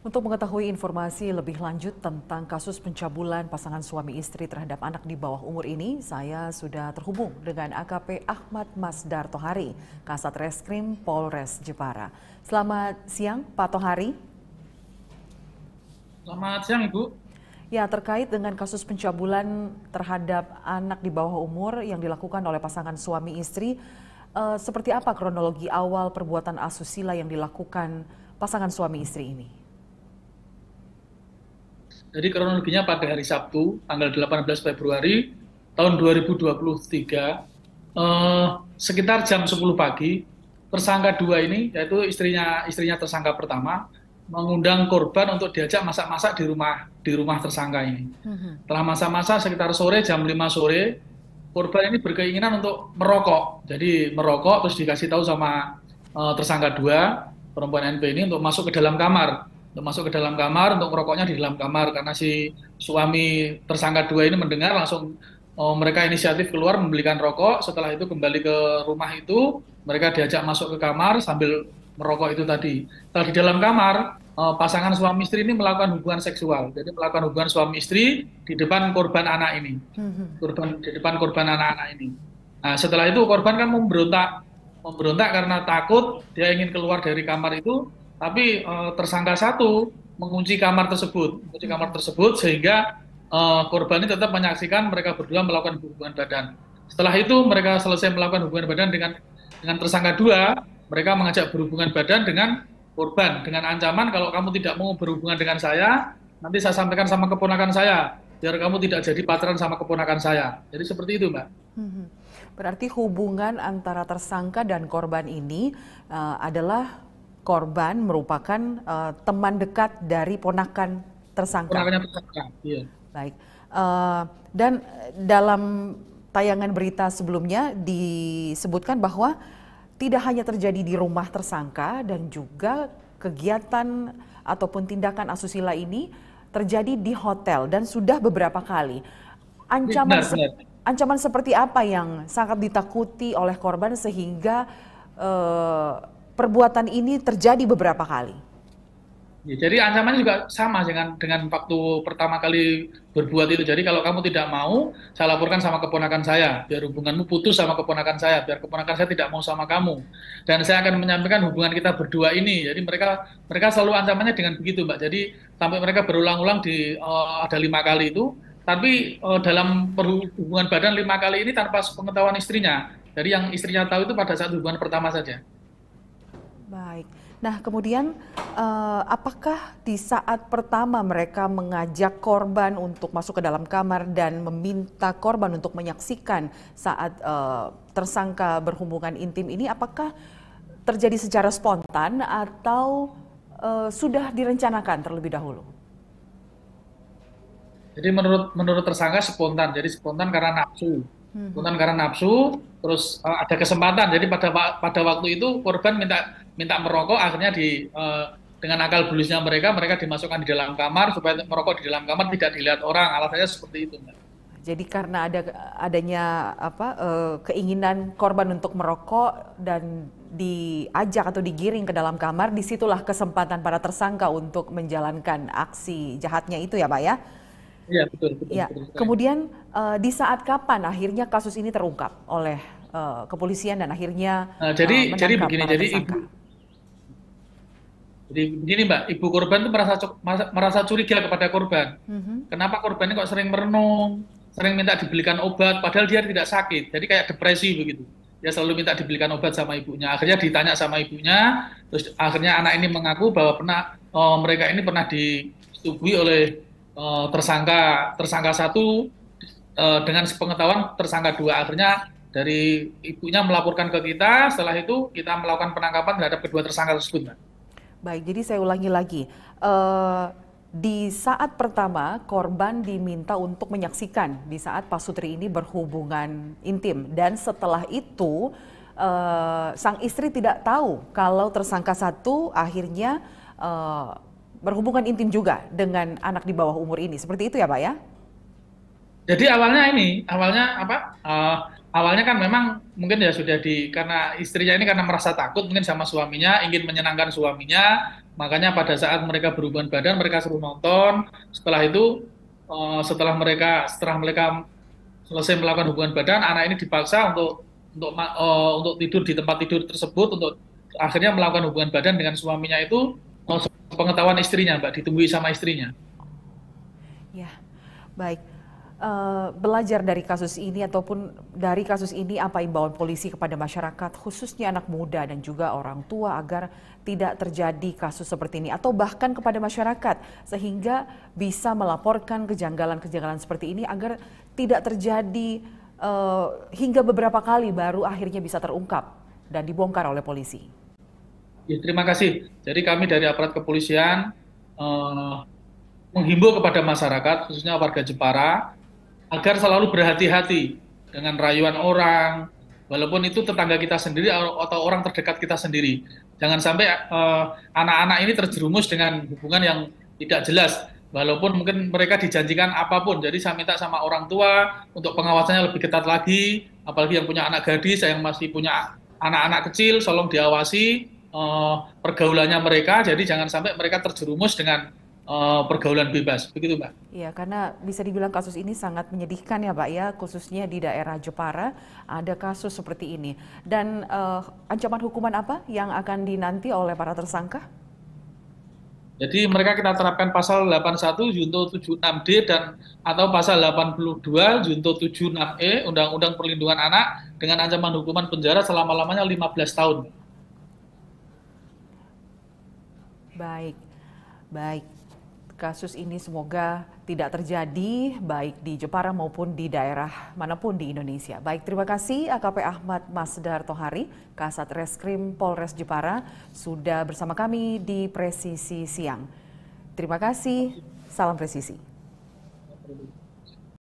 Untuk mengetahui informasi lebih lanjut tentang kasus pencabulan pasangan suami istri terhadap anak di bawah umur ini, saya sudah terhubung dengan AKP Ahmad Masdar Tohari, Kasat Reskrim Polres Jepara. Selamat siang, Pak Tohari. Selamat siang, Ibu. Ya, terkait dengan kasus pencabulan terhadap anak di bawah umur yang dilakukan oleh pasangan suami istri, eh, seperti apa kronologi awal perbuatan asusila yang dilakukan pasangan suami istri ini? Jadi kronologinya pada hari Sabtu, tanggal 18 Februari tahun 2023, eh, sekitar jam 10 pagi, tersangka dua ini, yaitu istrinya istrinya tersangka pertama, mengundang korban untuk diajak masak-masak di rumah di rumah tersangka ini. Mhm. Setelah masa-masa sekitar sore jam 5 sore, korban ini berkeinginan untuk merokok. Jadi merokok terus dikasih tahu sama uh, tersangka dua perempuan NP ini untuk masuk ke dalam kamar untuk masuk ke dalam kamar untuk merokoknya di dalam kamar. Karena si suami tersangka dua ini mendengar langsung oh, mereka inisiatif keluar membelikan rokok. Setelah itu kembali ke rumah itu mereka diajak masuk ke kamar sambil merokok itu tadi. Setelah di dalam kamar oh, pasangan suami istri ini melakukan hubungan seksual. Jadi melakukan hubungan suami istri di depan korban anak ini. Mhm. korban di depan korban anak-anak ini. Nah setelah itu korban kan memberontak. Memberontak karena takut dia ingin keluar dari kamar itu tapi uh, tersangka satu mengunci kamar tersebut, mengunci kamar tersebut sehingga uh, korban ini tetap menyaksikan mereka berdua melakukan hubungan badan. Setelah itu mereka selesai melakukan hubungan badan dengan dengan tersangka dua, mereka mengajak berhubungan badan dengan korban dengan ancaman kalau kamu tidak mau berhubungan dengan saya, nanti saya sampaikan sama keponakan saya biar kamu tidak jadi pacaran sama keponakan saya. Jadi seperti itu, Mbak. Hmm. Berarti hubungan antara tersangka dan korban ini uh, adalah korban merupakan uh, teman dekat dari ponakan tersangka. Ponakannya tersangka, iya. Baik. Uh, dan dalam tayangan berita sebelumnya disebutkan bahwa tidak hanya terjadi di rumah tersangka dan juga kegiatan ataupun tindakan asusila ini terjadi di hotel dan sudah beberapa kali. Ancaman benar, benar. ancaman seperti apa yang sangat ditakuti oleh korban sehingga uh, perbuatan ini terjadi beberapa kali. Ya, jadi ancamannya juga sama dengan dengan waktu pertama kali berbuat itu. Jadi kalau kamu tidak mau, saya laporkan sama keponakan saya, biar hubunganmu putus sama keponakan saya, biar keponakan saya tidak mau sama kamu. Dan saya akan menyampaikan hubungan kita berdua ini. Jadi mereka mereka selalu ancamannya dengan begitu, Mbak. Jadi sampai mereka berulang-ulang di uh, ada lima kali itu, tapi uh, dalam hubungan badan lima kali ini tanpa pengetahuan istrinya. Jadi yang istrinya tahu itu pada saat hubungan pertama saja. Baik. Nah, kemudian uh, apakah di saat pertama mereka mengajak korban untuk masuk ke dalam kamar dan meminta korban untuk menyaksikan saat uh, tersangka berhubungan intim ini, apakah terjadi secara spontan atau uh, sudah direncanakan terlebih dahulu? Jadi menurut menurut tersangka spontan, jadi spontan karena nafsu. Hmm. Spontan karena nafsu, terus uh, ada kesempatan. Jadi pada pada waktu itu korban minta minta merokok, akhirnya di uh, dengan akal bulusnya mereka, mereka dimasukkan di dalam kamar supaya merokok di dalam kamar tidak dilihat orang. Alasannya seperti itu. Jadi karena ada adanya apa uh, keinginan korban untuk merokok dan diajak atau digiring ke dalam kamar, di situlah kesempatan para tersangka untuk menjalankan aksi jahatnya itu ya, Pak ya? Iya betul. betul, ya. betul, betul. Kemudian uh, di saat kapan akhirnya kasus ini terungkap oleh uh, kepolisian dan akhirnya uh, jadi uh, jadi begini jadi ibu jadi begini mbak ibu korban itu merasa merasa curiga kepada korban. Uh-huh. Kenapa korban ini kok sering merenung, sering minta dibelikan obat padahal dia tidak sakit jadi kayak depresi begitu. Dia selalu minta dibelikan obat sama ibunya. Akhirnya ditanya sama ibunya, terus akhirnya anak ini mengaku bahwa pernah oh, mereka ini pernah disetujui oleh uh, tersangka tersangka satu uh, dengan sepengetahuan tersangka dua akhirnya dari ibunya melaporkan ke kita setelah itu kita melakukan penangkapan terhadap kedua tersangka tersebut. Baik, jadi saya ulangi lagi. Uh, di saat pertama korban diminta untuk menyaksikan di saat Pak Sutri ini berhubungan intim dan setelah itu uh, sang istri tidak tahu kalau tersangka satu akhirnya uh, berhubungan intim juga dengan anak di bawah umur ini. Seperti itu ya Pak ya? Jadi awalnya ini, awalnya apa? Uh, awalnya kan memang mungkin ya sudah di karena istrinya ini karena merasa takut mungkin sama suaminya, ingin menyenangkan suaminya, Makanya pada saat mereka berhubungan badan, mereka suruh nonton. Setelah itu, uh, setelah mereka setelah mereka selesai melakukan hubungan badan, anak ini dipaksa untuk untuk uh, untuk tidur di tempat tidur tersebut, untuk akhirnya melakukan hubungan badan dengan suaminya itu uh, pengetahuan istrinya, Mbak, ditunggui sama istrinya. Ya, baik. Uh, belajar dari kasus ini ataupun dari kasus ini apa imbauan polisi kepada masyarakat khususnya anak muda dan juga orang tua agar tidak terjadi kasus seperti ini atau bahkan kepada masyarakat sehingga bisa melaporkan kejanggalan-kejanggalan seperti ini agar tidak terjadi uh, hingga beberapa kali baru akhirnya bisa terungkap dan dibongkar oleh polisi. Ya, terima kasih. Jadi kami dari aparat kepolisian uh, menghimbau kepada masyarakat khususnya warga Jepara agar selalu berhati-hati dengan rayuan orang, walaupun itu tetangga kita sendiri atau orang terdekat kita sendiri. Jangan sampai eh, anak-anak uh, ini terjerumus dengan hubungan yang tidak jelas, walaupun mungkin mereka dijanjikan apa pun. Jadi saya minta sama orang tua untuk pengawasannya lebih ketat lagi, apalagi yang punya anak gadis, yang masih punya anak-anak kecil, tolong diawasi uh, pergaulannya mereka. Jadi jangan sampai mereka terjerumus dengan uh, pergaulan bebas, begitu Mbak? Iya, karena bisa dibilang kasus ini sangat menyedihkan ya Pak ya, khususnya di daerah Jepara ada kasus seperti ini. Dan uh, ancaman hukuman apa yang akan dinanti oleh para tersangka? Jadi mereka kita terapkan pasal 81 Junto 76D dan atau pasal 82 Junto 76E Undang-Undang Perlindungan Anak dengan ancaman hukuman penjara selama-lamanya 15 tahun. Baik. Baik kasus ini semoga tidak terjadi baik di Jepara maupun di daerah mana pun di Indonesia. Baik, terima kasih AKP Ahmad Masdar Tohari, Kasat Reskrim Polres Jepara, sudah bersama kami di Presisi Siang. Terima kasih, salam presisi.